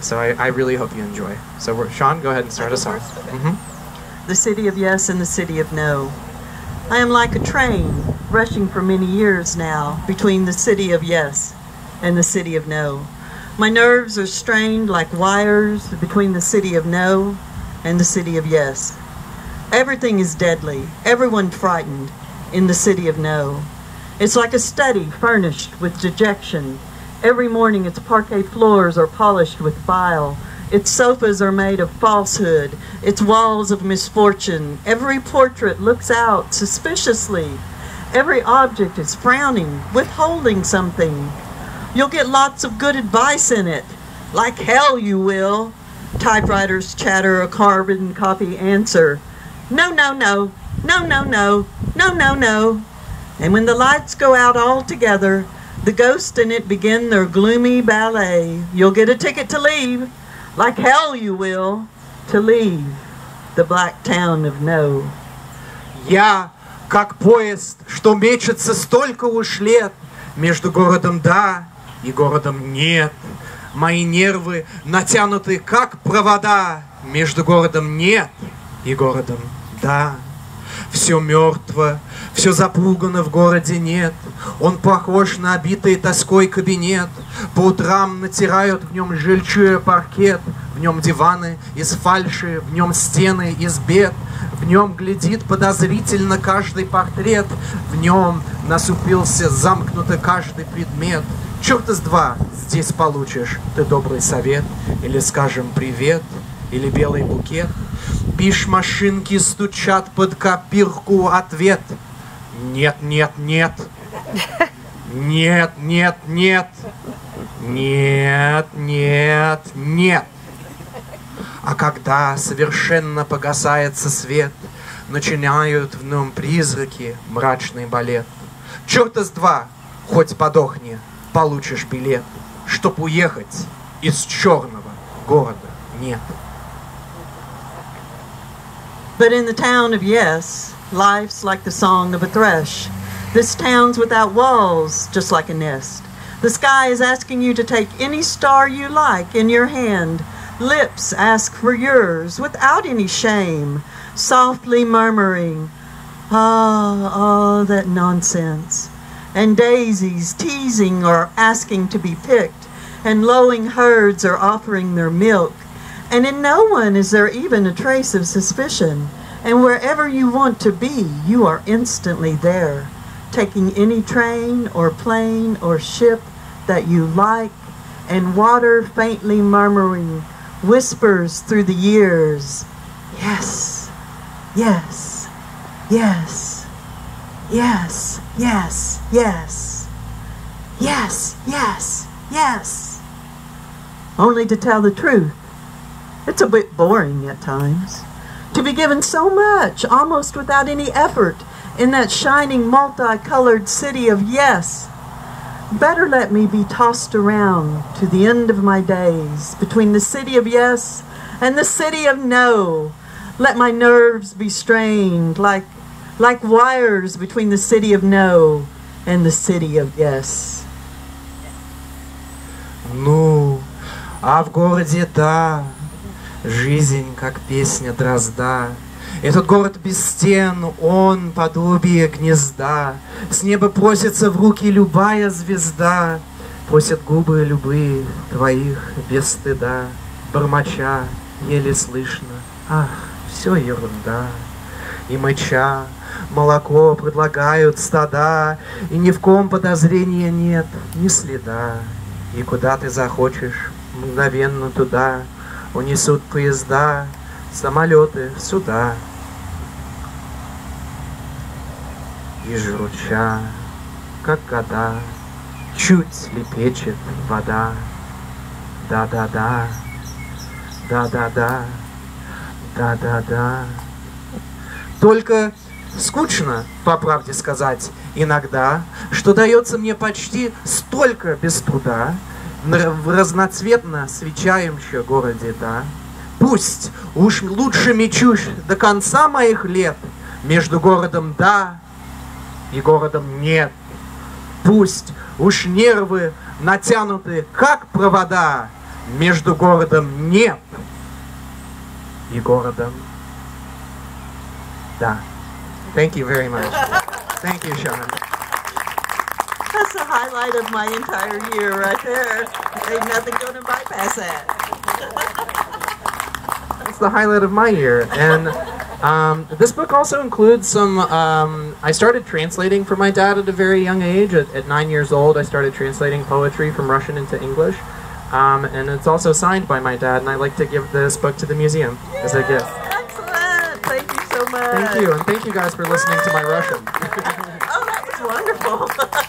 So I, I really hope you enjoy. So Shaun, go ahead and start us off. Mm -hmm. the city of yes and the city of no. I am like a train rushing for many years now between the city of yes and the city of no. My nerves are strained like wires between the city of no and the city of yes. Everything is deadly, everyone frightened in the city of no. It's like a study furnished with dejection. Every morning its parquet floors are polished with bile. Its sofas are made of falsehood, its walls of misfortune. Every portrait looks out suspiciously. Every object is frowning, withholding something. You'll get lots of good advice in it. Like hell you will. Typewriters chatter a carbon copy answer. No, no, no. No, no, no. No, no, no. And when the lights go out altogether, the ghosts in it begin their gloomy ballet. You'll get a ticket to leave. Like hell you will. To leave the black town of no. Я, как поезд, что мечется столько уж лет Между городом «да» и городом «нет». Мои нервы натянуты, как провода Между городом «нет» и городом «да». Все мертво, все запугано в городе нет. Он похож на обитый тоской кабинет. По утрам натирают в нем жильчуя паркет. В нем диваны из фальши, в нем стены из бед. В нем глядит подозрительно каждый портрет. В нем насупился замкнуто каждый предмет. Черт из два здесь получишь ты добрый совет. Или, скажем, привет, или белый букет. Пиш машинки стучат под копирку ответ. Нет, нет, нет. Нет, нет, нет. Нет, нет, нет. А когда совершенно погасается свет, Начинают в нем призраки мрачный балет. Черта с два, хоть подохни, получишь билет, Чтоб уехать из черного города нет. But in the town of yes, life's like the song of a thrush. This town's without walls, just like a nest. The sky is asking you to take any star you like in your hand. Lips ask for yours without any shame, softly murmuring, Ah, all that nonsense. And daisies teasing or asking to be picked, and lowing herds are offering their milk. And in no one is there even a trace of suspicion. And wherever you want to be, you are instantly there, taking any train or plane or ship that you like, and water faintly murmuring whispers through the years, Yes, yes, yes, yes, yes, yes, yes, yes, yes. Only to tell the truth, it's a bit boring at times. To be given so much, almost without any effort, in that shining multicolored city of yes. Better let me be tossed around to the end of my days between the city of yes and the city of no. Let my nerves be strained like, like wires between the city of no and the city of yes. Ну, а в городе да, жизнь, как песня дрозда. Этот город без стен, он подобие гнезда. С неба просится в руки любая звезда. Просят губы любые твоих без стыда. Бормоча, еле слышно, ах, все ерунда. И мыча, молоко предлагают стада, И ни в ком подозрения нет, ни следа. И куда ты захочешь, мгновенно туда Унесут поезда, самолеты, суда. И жруча, как года, Чуть лепечет вода. Да-да-да, да-да-да, да-да-да. Только скучно, по правде сказать, иногда, что дается мне почти столько без труда, в разноцветно свечаемще городе, да. Пусть уж лучше мечусь до конца моих лет между городом «да» и городом «нет». Пусть уж нервы натянуты, как провода, между городом нет и городом да. Thank you very much. Thank you, Sean. That's the highlight of my entire year right there. Ain't nothing going to bypass that. It's the highlight of my year. And um, this book also includes some. Um, I started translating for my dad at a very young age. At, at nine years old, I started translating poetry from Russian into English. Um, and it's also signed by my dad, and I like to give this book to the museum as a gift. Excellent. Thank you so much. Thank you, and thank you guys for listening to my Russian. Oh, that was wonderful.